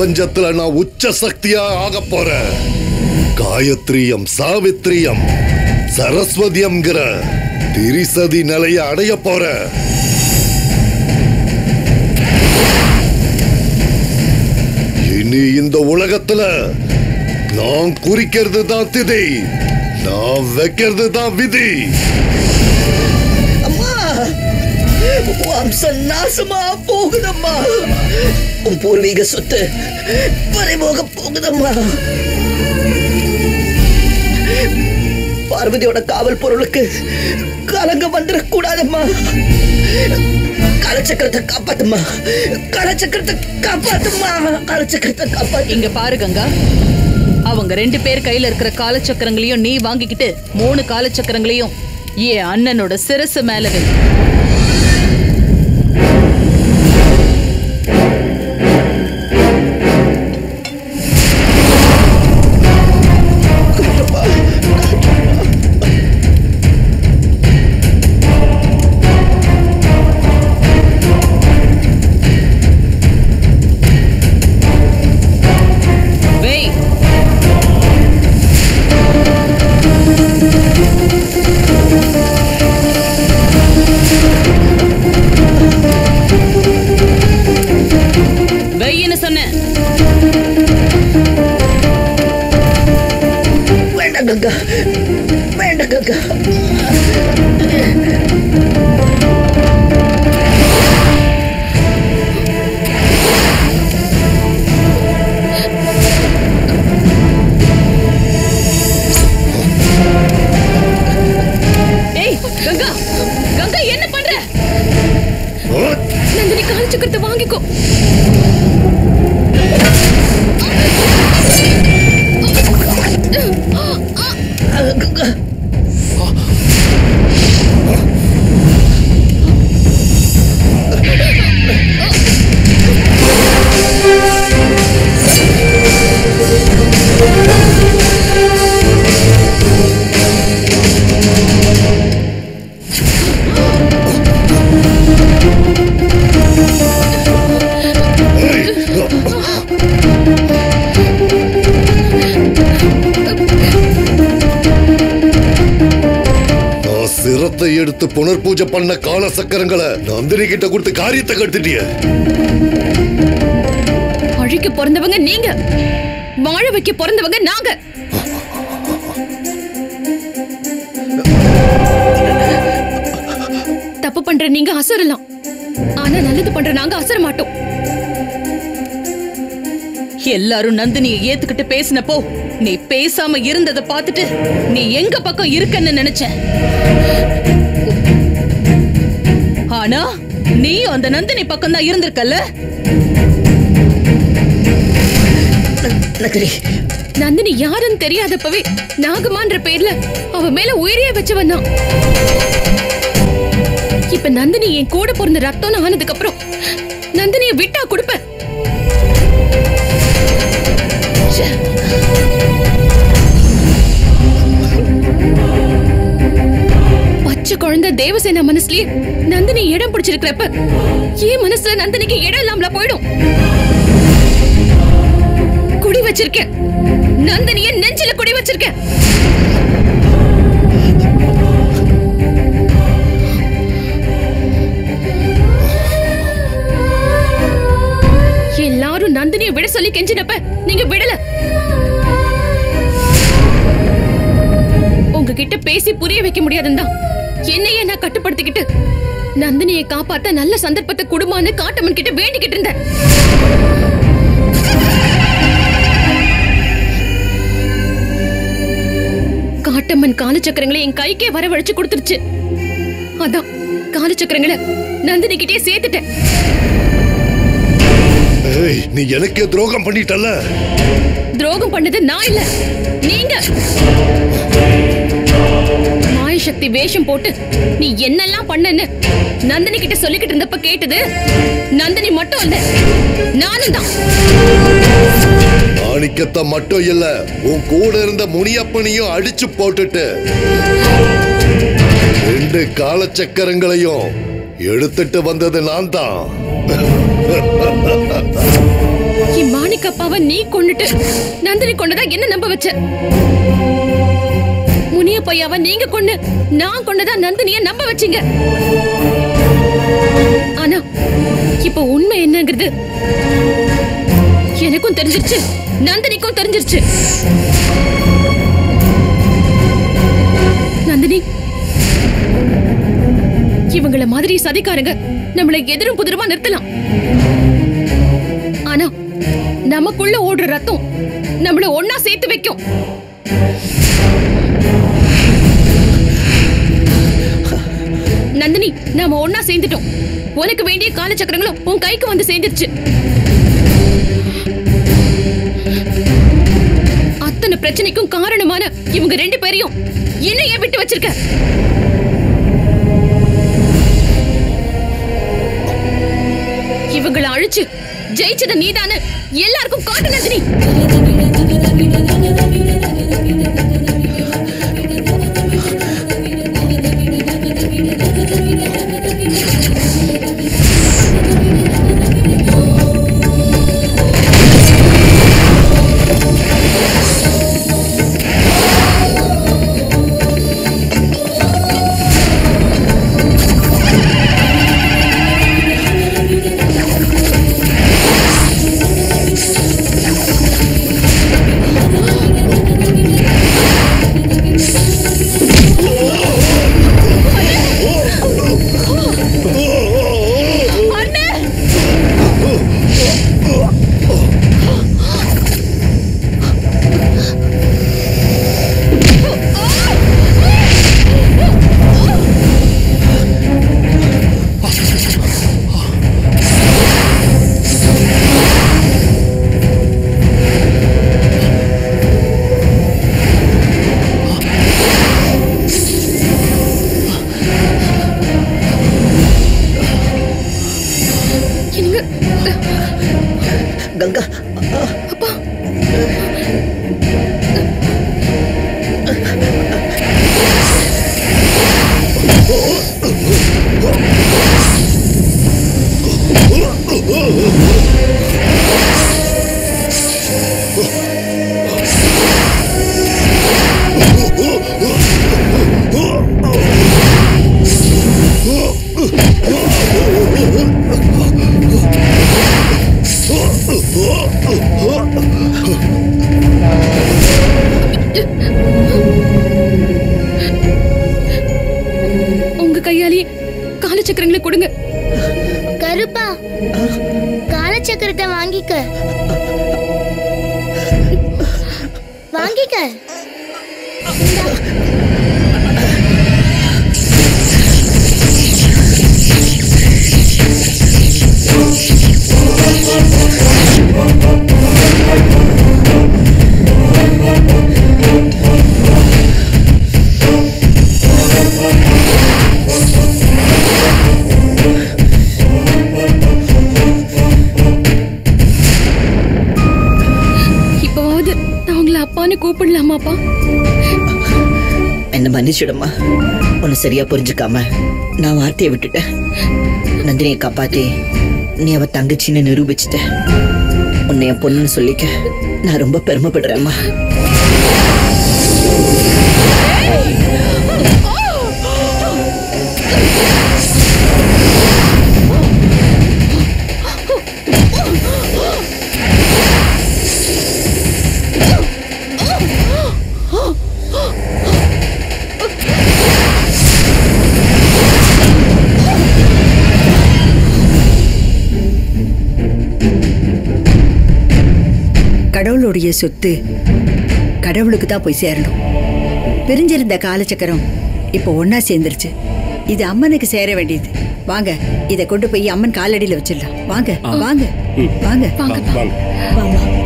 பிரபஞ்சத்துல நான் உச்ச சக்தியா ஆக போறேன். காயத்ரியம் சாவித்ரியம் சரஸ்வதியம்ங்கிற திரிசதி நிலைய அடைய போறேன். இனி இந்த உலகத்துல நான் குறிக்கிறது தான் திதி நான் வைக்கிறது தான் விதி. வம்சம் நாசமா போகுதம்மா உன் பூர்வீக சொத்து பறிபோக போகுதம்மா. பார்வதியோட காவல் பொருளுக்கு கலங்க வந்துடக்கூடாதம்மா கலச்சக்கரத்தை காப்பாத்துமா கலச்சக்கரத்தை காப்பாத்துமா கலச்சக்கரத்தை காப்பாத்து இங்க பாரு கங்கா. அவங்க ரெண்டு பேர் கையில இருக்கிற காலச்சக்கரங்களையும் நீ வாங்கிக்கிட்டு மூணு காலச்சக்கரங்களையும் என் அண்ணனோட சிரசு மேல வை. பண்ண கால சக்கரங்களை நந்தினி கிட்ட கொடுத்து காரியத்தை கட்டுட்டிய அழிக்க பிறந்தவங்க நீங்க. வாழ வைக்க பிறந்தவங்க நாங்க. தப்பு பண்ற நீங்க அசரலாம். ஆனா நல்லது பண்ற நாங்க அசர மாட்டோம் எல்லாரும் நந்தினியை ஏத்துக்கிட்டு பேசினப்போ நீ பேசாம இருந்ததை பார்த்துட்டு நீ எங்க பக்கம் இருக்கன்னு நினைச்சேன். ஆனா நீ அந்த நந்தினி பக்கம் தான் இருந்திருக்கல்ல நந்தினி யாருன்னு தெரியாதப்பவே நாகமான்ற பேர்ல அவ மேல உயிரியே வச்சவன் தான். இப்ப நந்தினி என் கூட பிறந்த ரத்தம்னு ஆனதுக்கு அப்புறம் நந்தினிய விட்டா கொடுப்பேன். குழந்தை மனசுலயே நந்தினி இடம் பிடிச்சிருக்கிறப்ப ஏன் மனசுல நந்தினிக்கு இடம் இல்லாமல போயிடும்? குடி வச்சிருக்கேன். நந்தினிய நெஞ்சில குடி வச்சிருக்கேன். எல்லாரும் நந்தினிய விட சொல்லி கெஞ்சினப்ப நீங்க விடல. உங்ககிட்ட பேசி புரிய வைக்க முடியாதுன்னு தான். என்னையே நான் கட்டுப்படுத்திக்கிட்டு நந்தினியை காப்பாத்த நல்ல சந்தர்ப்பத்தை குடுமான்னு காட்டமன் கிட்ட வேண்டிக்கிட்டு இருந்தேன். காட்டம்மன் காலச்சக்கரங்களை என் கைக்கே வரவழைச்சு கொடுத்துருச்சு. அதான் காலச்சக்கரங்களை நந்தினி கிட்டே சேர்த்துட்டேன். ஏய் நீ எனக்கே துரோகம் பண்ணிட்டல்ல? துரோகம் பண்ணது நான் இல்ல நீங்க. சக்தி வேஷம் போட்டு நீ என்னெல்லாம் பண்ணன்னு நந்தினி கிட்ட சொல்லிக்கிட்டு இருந்தப்ப கேட்டது நந்தினி மட்டும் இல்ல நானும் தான். மாணிக்கத்தை மட்டும் இல்ல உன் கூட இருந்த முனியப்பனையும் அடிச்சு போட்டுட்டு ரெண்டு காலச்சக்கரங்களையும் எடுத்துட்டு வந்தது நான் தான். மாணிக்கப்பாவை நீ கொண்டுட்டு நந்தினி கொண்டதா என்ன நம்ப வச்ச? முனிய பையாவை நீங்க கொண்டு நான் கொண்டதா நந்தினிய நம்ப வச்சீங்க. ஆனா இப்ப உண்மை என்னங்கிறது எனக்கும் தெரிஞ்சிருச்சு நந்தினிக்கும் தெரிஞ்சிருச்சு. நந்தினி இவங்கள மாதிரி சதிகாரங்க நம்மளை எதிரும் புதிருமா நிறுத்தலாம். ஆனா நமக்குள்ள ஓடுற ரத்தம் நம்மள ஒன்னா சேர்த்து வைக்கும். நந்தினி நாம ஒன்னா சேர்ந்துட்டோம். உனக்கு வேண்டிய காலச்சக்கரங்களும் உன் கைக்கு வந்து சேர்ந்துருச்சு. அத்தனை பிரச்சனைக்கும் காரணமான இவங்க ரெண்டு பேரையும் என்னைய விட்டு வச்சிருக்க? இவங்கள அழிச்சு ஜெயிச்சத நீதானு எல்லாருக்கும் காட்டு நந்தினி. Mira. மன்னிச்சிடுமா உன்னை சரியா புரிஞ்சுக்காம நான் வார்த்தையை விட்டுட்டேன். நந்தினியை காப்பாத்தி நீ அவ தங்கச்சின்னு நிரூபிச்சிட்ட உன்னை என் பொண்ணுன்னு சொல்லிக்க நான் ரொம்ப பெருமைப்படுறேம்மா. கடவுளுடைய சொத்து கடவுளுக்கு தான் போய் சேரணும். பிரிஞ்சிருந்த காலச்சக்கரம் இப்போ ஒண்ணா சேர்ந்துருச்சு. இது அம்மனுக்கு சேர வேண்டியது. வாங்க இதை கொண்டு போய் அம்மன் காலடியில வச்சிடலாம். வாங்க வாங்க வாங்க. வாங்கப்பா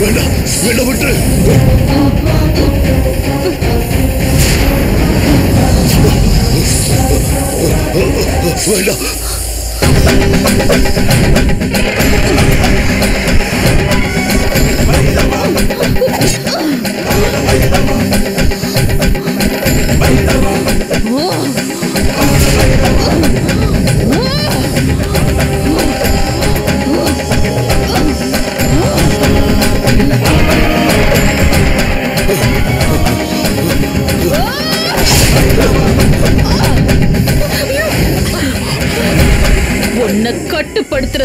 வேண்டாம் வேண்டாம் விட்டு வேண்டாம்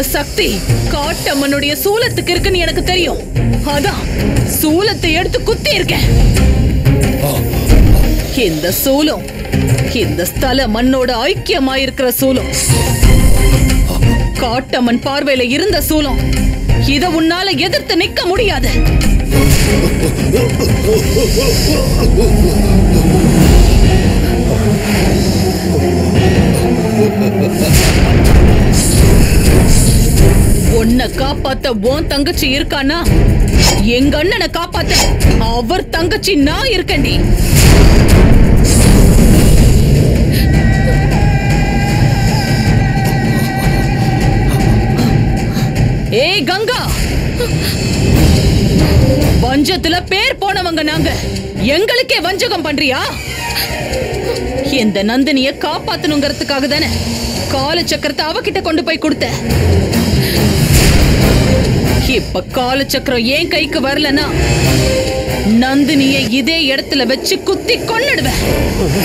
கட்டுப்படுத்துற சக்தி. காட்டம்மனுடைய சூலத்துக்கு இருக்குன்னு எனக்கு தெரியும். அதான் சூலத்தை எடுத்து குத்தி இருக்கேன் இந்த சூலம் இந்த ஸ்தல மண்ணோட ஐக்கியமாயிருக்கிற சூலம். காட்டம்மன் பார்வையில இருந்த சூலம். இத உன்னால எதிர்த்து நிக்க முடியாது. உன்னை காப்பாத்த உன் தங்கச்சி இருக்கானா? எங்க அண்ணனை காப்பாத்த அவர் தங்கச்சி நான் இருக்கண்டி ஏய் கங்கா! வஞ்சத்துல பேர் போனவங்க நாங்க. எங்களுக்கே வஞ்சகம் பண்றியா? இந்த நந்தினிய காப்பாத்தணுங்கிறதுக்காக தானே கால சக்கரத்தை அவகிட்ட கொண்டு போய் கொடுத்த. இப்ப கால சக்கரம் ஏன் கைக்கு வரலனா நந்தினிய இதே இடத்துல வச்சு குத்தி கொன்னுடுவேன்.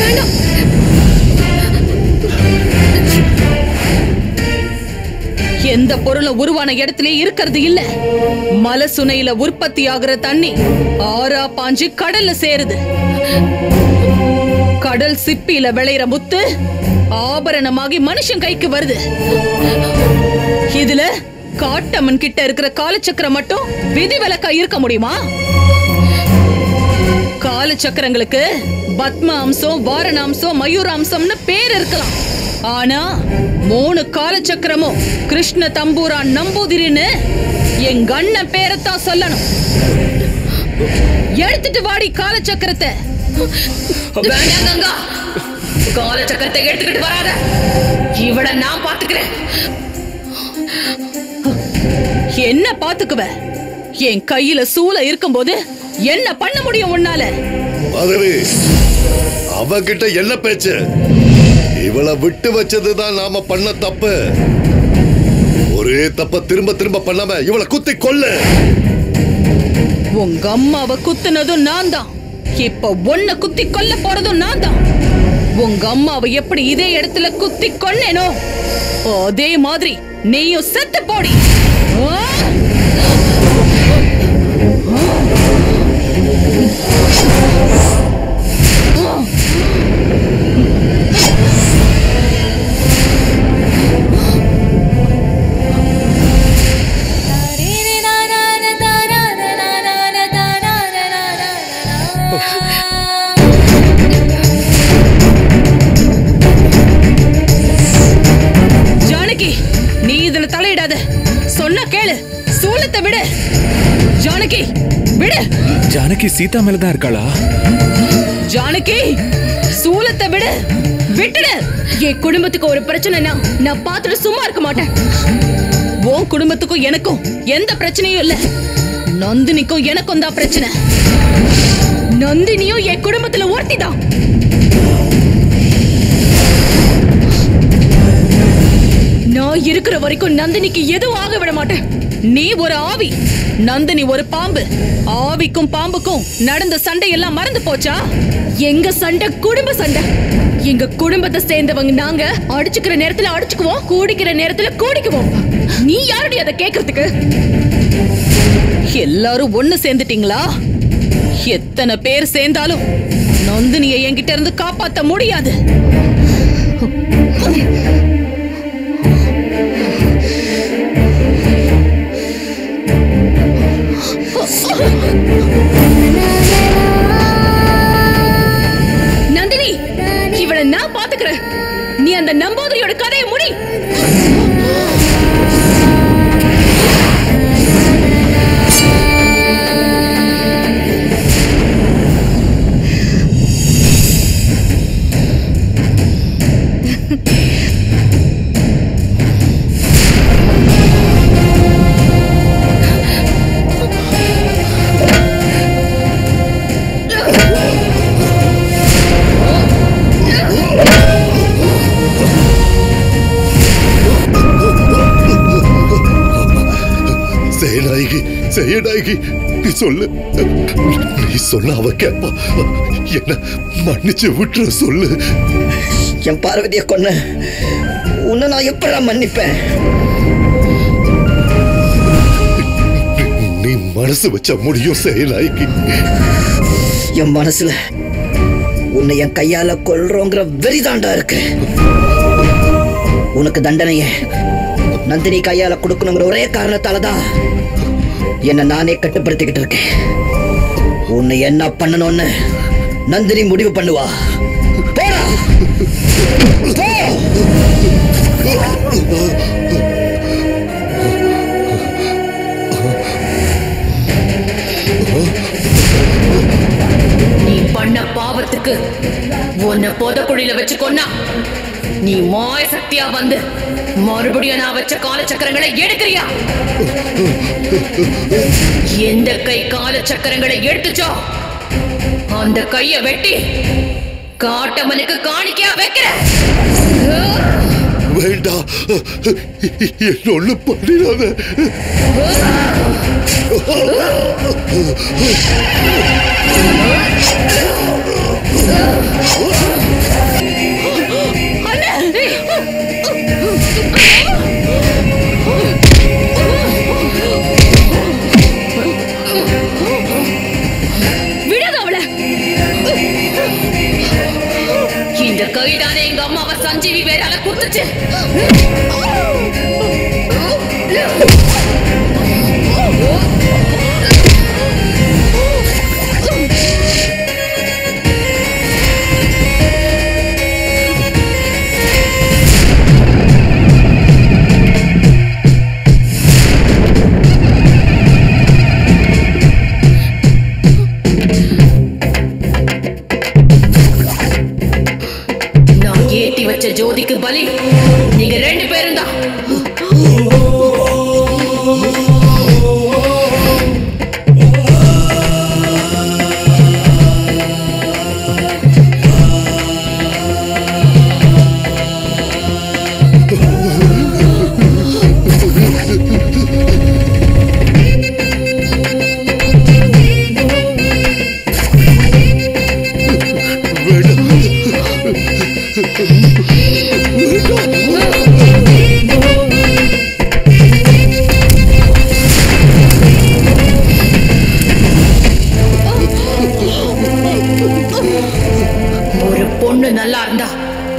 வேண்டாம் எந்த பொருளும் உருவான இடத்திலே இருக்கிறது இல்ல. மலை சுனையில உற்பத்தி ஆகுற தண்ணி ஆறா பாஞ்சு கடல்ல சேருது. கடல் சிப்பியில விளையிற முத்து ஆபரணமாகி மனுஷன் கைக்கு வருது. இதுல காட்டம்மன் கிட்ட இருக்கிற காலச்சக்கரம் மட்டும் விதிவிலக்கா இருக்க முடியுமா? காலச்சக்கரங்களுக்கு பத்ம அம்சம் வாரணாம்சம் மயூராம்சம்னு பேர் இருக்கலாம். ஆனா மூணு காலச்சக்கரமும் கிருஷ்ண தம்பூரான் நம்பூதிரின்னு எங்க அண்ணன் பேரைத்தான் சொல்லணும். எடுத்துட்டு வாடி காலச்சக்கரத்தை வேண்டாம் கங்கா? காலச்சக்கரத்தை எடுத்துக்கிட்டு வராத. இவள நான் பாத்துக்கிறேன் என்ன பாத்துக்குவ என் கையில சூளை இருக்கும்போது என்ன பண்ண முடியும் உன்னால? மாதவி அவகிட்ட என்ன பேச்சு? இவளை விட்டு வச்சதுதான் நாம பண்ண தப்பு. ஒரே தப்ப திரும்ப திரும்ப பண்ணாம இவளை குத்தி கொல்லு. உங்க அம்மாவை குத்துனதும் நான் தான் இப்ப உன்னை குத்தி கொல்ல போறதும் நான் தான் உங்க அம்மாவை எப்படி இதே இடத்துல குத்தி கொன்னேனோ அதே மாதிரி நீயும் செத்து போடி. ஆ! ஜானகி சீதா மேலதான் இருக்காளா? ஜானகி சூலத்தை விடு விட்டுடு. என் குடும்பத்துக்கு ஒரு பிரச்சனைனா நான் பார்த்துட்டு சும்மா இருக்க மாட்டேன். உன் குடும்பத்துக்கும் எனக்கும் எந்த பிரச்சனையும் இல்ல. நந்தினிக்கும் எனக்கும் தான் பிரச்சனை. நந்தினியும் என் குடும்பத்துல ஒருத்தி தான் நான் இருக்கிற வரைக்கும் நந்தினிக்கு எதுவும் ஆக விட மாட்டேன். நீ ஒரு ஆவி நந்தினி ஒரு பாம்பு. ஆவிக்கும் பாம்புக்கும் நடந்த சண்டை எல்லாம் மறந்து போச்சா? எங்க சண்டை குடும்ப சண்டை. எங்க குடும்பத்தை சேர்ந்தவங்க நாங்க அடிச்சுக்கிற நேரத்துல அடிச்சுக்குவோம் கூடிக்கிற நேரத்துல கூடிக்குவோம். நீ யாருடைய அதை கேக்குறதுக்கு? எல்லாரும் ஒண்ணு சேர்ந்துட்டீங்களா? எத்தனை பேர் சேர்ந்தாலும் நந்தினியை என்கிட்ட இருந்து காப்பாத்த முடியாது. நந்தினி இவளை நான் பாத்துக்கிறேன் நீ அந்த நம்பூதிரியோட கதையை முடி Thank you. நாயகி நீ சொல்லு. நீ சொன்ன அவ கேப்பா. என்ன மன்னிச்சு விட்டுற சொல்லு. என் பார்வதியை கொன்ன. உன்னை நான் எப்படா மன்னிப்பேன்? நீ மனசு வச்ச முடியும் செய்ய நாயகி என் மனசுல உன்னை என் கையால கொல்றோங்கிற வெறிதாண்டா இருக்கு. உனக்கு தண்டனைய நந்தினி கையால கொடுக்கணுங்கிற ஒரே காரணத்தால தான் என்ன நானே கட்டுப்படுத்திக்கிட்டு இருக்கேன். உன்னை என்ன பண்ணணும்னு நந்தினி முடிவு பண்ணுவா. போடா. நீ பண்ண பாவத்துக்கு உன்னை புதக்குழியில வச்சு கொன்னா. நீ மாய சக்தியா வந்து மறுபடியும் நான் வச்ச காலச்சக்கரங்களை எடுக்கிறியா? எந்த கை காலச்சக்கரங்களை எடுத்துச்சோ அந்த கைய வெட்டி காட்டமனுக்கு காணிக்கையா வைக்கிற. வேண்டாம் ஒண்ணு பண்ணிடாத. விடாத இந்த கைதானே எங்க அம்மாவை சஞ்சீவி வேறால குத்துச்சு Oh!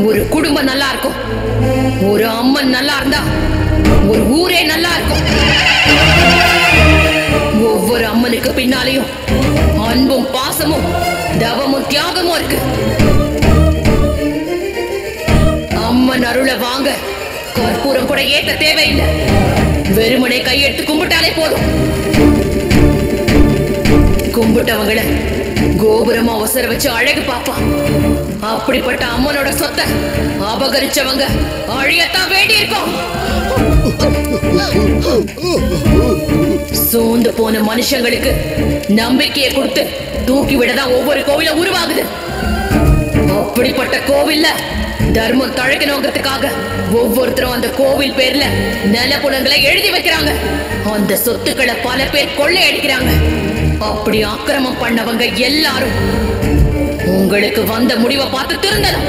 ஒரு குடும்பம் நல்லா இருக்கும் ஒரு அம்மன் நல்லா இருந்தா ஒரு ஊரே நல்லா இருக்கும் ஒவ்வொரு அம்மனுக்கு பின்னாலேயும் அன்பும் பாசமும் தவமும் தியாகமும் இருக்கு. அம்மன் அருளை வாங்க கற்பூரம் கூட ஏத்த தேவையில்லை. வெறுமனே கையெடுத்து கும்பிட்டாலே போதும். கும்பிட்டவங்களை கோபுரமா ஒசர வச்சு அழகு பார்ப்பான். அப்படிப்பட்ட அம்மனோட சொத்தை அபகரிச்சவங்க அழியத்தான் வேண்டி இருக்கும் சூழ்ந்து போன மனுஷங்களுக்கு நம்பிக்கையை கொடுத்து தூக்கி விடதான் ஒவ்வொரு கோவிலும் உருவாகுது. அப்படிப்பட்ட கோவில்ல தர்மம் தழைக்கணுங்கிறதுக்காக ஒவ்வொருத்தரும் அந்த கோவில் பேர்ல நிலப்புலங்களை எழுதி வைக்கிறாங்க. அந்த சொத்துக்களை பல பேர் கொள்ளையடிக்கிறாங்க. அப்படி ஆக்கிரமம் பண்ணவங்க எல்லாரும் உங்களுக்கு வந்த முடிவை பார்த்து திருந்தணும்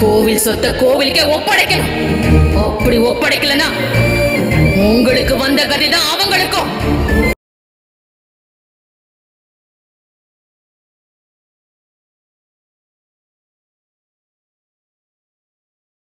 கோவில் சொத்த கோவிலுக்கே ஒப்படைக்கணும். அப்படி ஒப்படைக்கலனா உங்களுக்கு வந்த கதை தான் அவங்களுக்கும்.